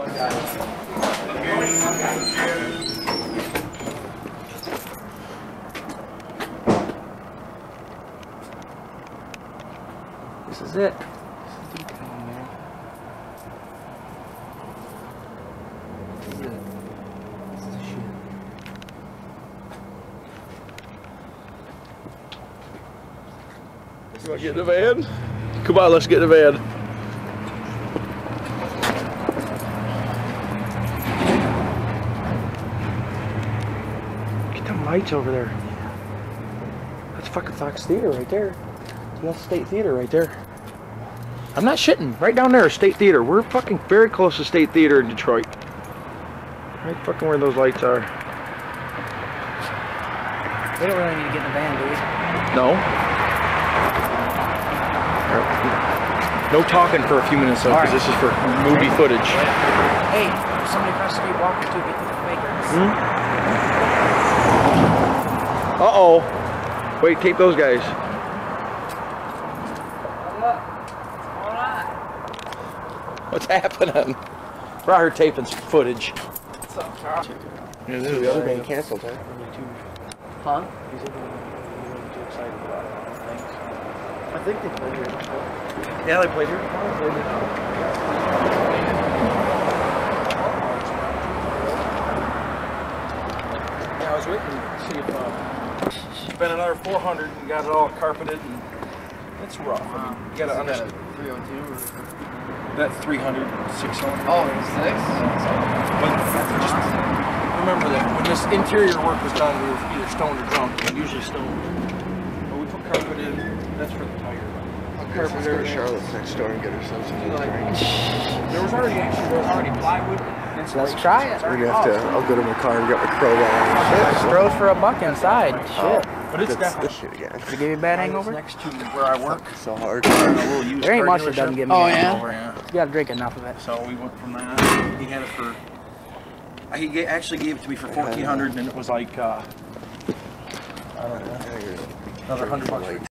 This is it. Get the van? Come on, let's get the van. Lights over there. That's fucking Fox Theater right there. That's State Theater right there. I'm not shitting. Right down there, State Theater. We're fucking very close to State Theater in Detroit. Right fucking where those lights are. We don't really need to get in the van, do we? No. No talking for a few minutes though, because Alright. this is for movie footage. Hey, somebody across the street walking too. Get the fakers. Uh oh. Wait, tape those guys. What's happening? We're out here taping some footage. Yeah, the other band canceled, huh? Huh? I think they played here. Yeah, they played here. Yeah, I was waiting to see if uh, spent another 400 and got it all carpeted and it's rough. I mean, you gotta understand 302 that 300, 600. Oh, six? But just remember that when this interior work was done, we were either stoned or drunk, and usually stoned. But we put carpet in, that's for the tire. Carpet Let's go to. Charlotte's next door and get ourselves some drink. There was already actually there was already plywood. and Let's try it. We're gonna have to. I'll go to my car and get my crowbar. and Throws for a buck inside. Shit. But it's. That's definitely this shit again. Did it give you a bad hangover? next to where I work. So hard. A little used There ain't car much that doesn't dealership. give me Oh, a yeah? hangover. Yeah. You gotta drink enough of it. So we went from that. He had it for. He ga- actually gave it to me for fourteen hundred, and it was like uh, I don't know, another hundred bucks. for